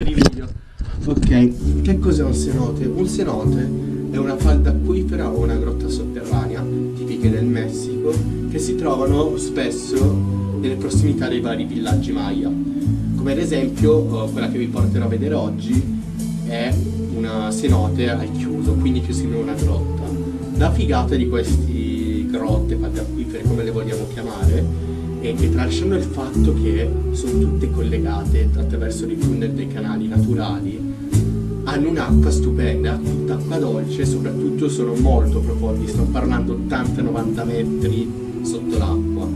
Rivedio. Ok, che cos'è un cenote? Un cenote è una falda acquifera o una grotta sotterranea, tipiche del Messico, che si trovano spesso nelle prossimità dei vari villaggi Maya. Come ad esempio, eh, quella che vi porterò a vedere oggi è una cenote al chiuso, quindi più simile a una grotta. La figata di queste grotte, falde acquifere, come le vogliamo chiamare, e che tralasciando il fatto che sono tutte collegate attraverso dei tunnel dei canali naturali, hanno un'acqua stupenda, tutta acqua dolce soprattutto sono molto profondi, sto parlando 80-90 metri sotto l'acqua.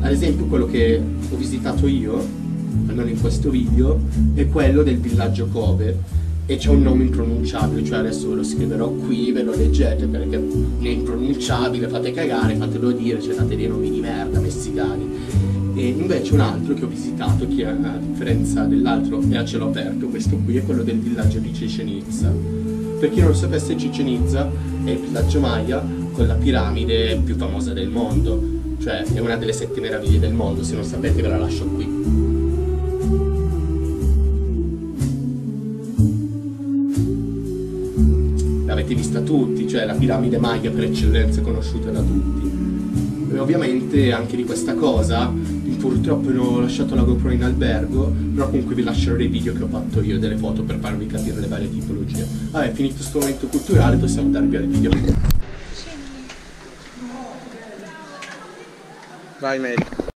Ad esempio quello che ho visitato io, almeno in questo video, è quello del villaggio Cove, e c'è un nome impronunciabile, cioè adesso ve lo scriverò qui, ve lo leggete perché è impronunciabile, fate cagare, fatelo dire, cioè date dei nomi di merda messicani. E invece un altro che ho visitato, che a differenza dell'altro è a cielo aperto, questo qui è quello del villaggio di Chichen Itza. Per chi non lo sapesse, Chichen Itza è il villaggio Maya con la piramide più famosa del mondo, cioè è una delle sette meraviglie del mondo, se non sapete ve la lascio qui. L'avete vista tutti, cioè la piramide Maya per eccellenza conosciuta da tutti. E ovviamente anche di questa cosa, purtroppo non ho lasciato la GoPro in albergo, però comunque vi lascerò dei video che ho fatto io, delle foto per farvi capire le varie tipologie. Vabbè, finito questo momento culturale, possiamo darvi al video. Vai Mary.